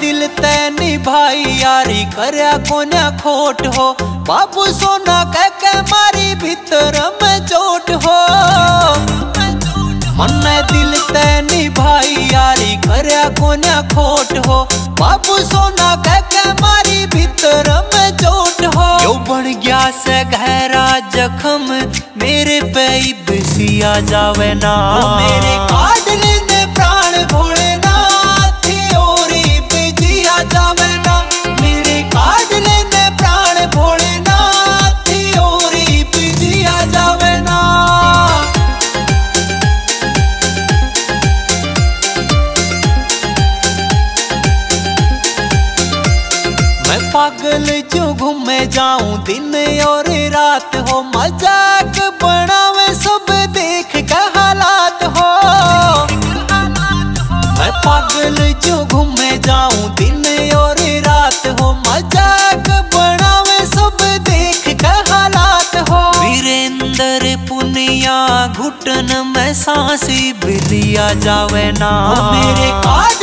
दिल ते निभाई यारी करया कोन्या खोट हो। बाबू सोना कह के मारी भीतर में चोट हो। मन दिल ते निभाई यारी करया कोन्या खोट हो। बाबू सोना कह के मारी भीतर में चोट हो। यो बन गया से गहरा जख्म, मेरे पे बसिया जावे ना। मेरे काट पागल जो घूमे जाऊँ दिन और रात हो, मज़ाक बनावे सब देख के हालात हो। मैं पागल जो घूमे जाऊँ दिन और रात हो, मज़ाक बनावे सब देख के हालात हो। वीरेंद्र पुनिया, घुटन में सांसी, बिलिया जावे ना। मेरे काट